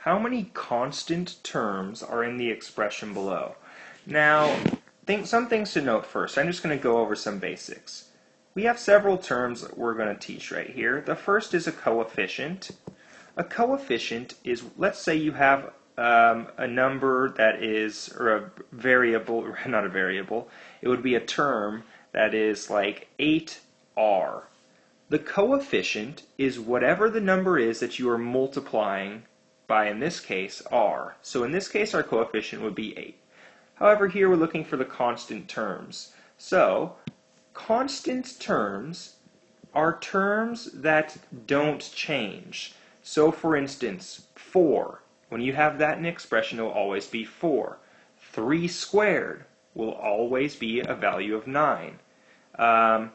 how many constant terms are in the expression below? Now, think, some things to note first. I'm just going to go over some basics. We have several terms that we're going to teach right here. The first is a coefficient. A coefficient is, let's say you have um, a number that is, or a variable, not a variable, it would be a term that is like 8r. The coefficient is whatever the number is that you are multiplying by, in this case, r. So in this case, our coefficient would be 8. However, here we're looking for the constant terms. So, constant terms are terms that don't change. So, for instance, 4. When you have that in expression, it will always be 4. 3 squared will always be a value of 9. Um,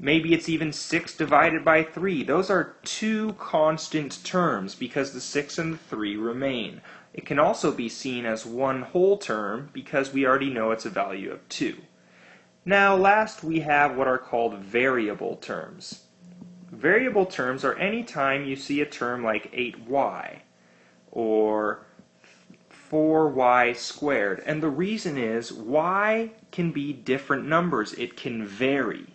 Maybe it's even 6 divided by 3. Those are two constant terms because the 6 and the 3 remain. It can also be seen as one whole term because we already know it's a value of 2. Now last we have what are called variable terms. Variable terms are any time you see a term like 8y or 4y squared. And the reason is y can be different numbers. It can vary.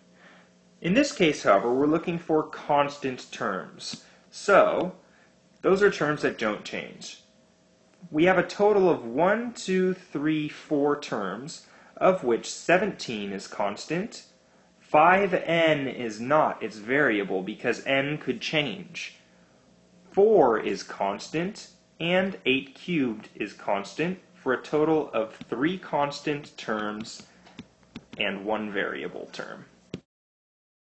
In this case, however, we're looking for constant terms. So, those are terms that don't change. We have a total of 1, 2, 3, 4 terms, of which 17 is constant. 5n is not, it's variable because n could change. 4 is constant, and 8 cubed is constant, for a total of 3 constant terms and 1 variable term.